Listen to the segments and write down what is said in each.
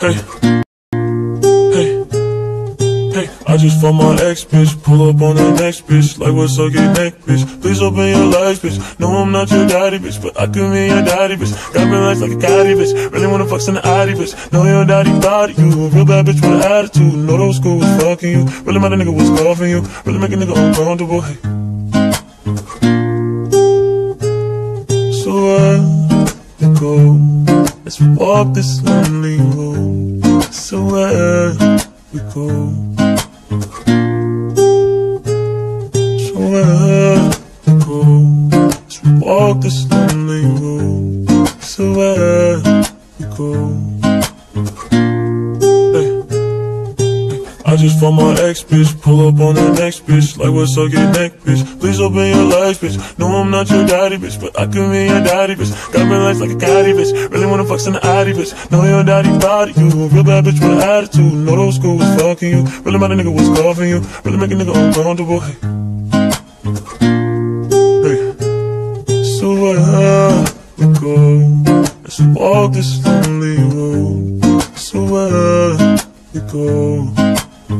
Hey. Hey. Hey. I just found my ex bitch, pull up on the next bitch, like what's up, get neck bitch. Please open your legs, bitch. No, I'm not your daddy, bitch, but I could be your daddy, bitch. Grabbing me legs like a caddy, bitch. Really wanna fuck some the bitch. Know your daddy body, you real bad bitch with an attitude. Know those school was fucking you. Really mad a nigga was coughing you. Really make a nigga uncomfortable. Hey. So I go. Let's walk this lonely road. We go? So where we go? Let's walk this lonely road. So where we go? I just found my ex bitch, pull up on the next bitch, like what's up, get neck bitch. Please open your legs, bitch. No, I'm not your daddy, bitch, but I could be your daddy, bitch. Got me legs like a caddy, bitch. Really wanna fuck some addy, bitch. Know your daddy body, you a real bad bitch with attitude. Know those school was fucking you. Really a nigga was coughing you. Really make a nigga uncomfortable. Hey. So where we go? Let's walk this lonely road. So where we go? So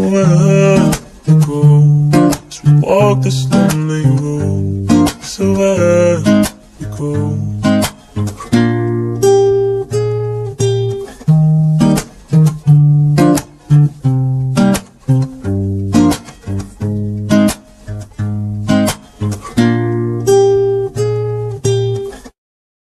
where we go? Let's walk this lonely road. So where we go?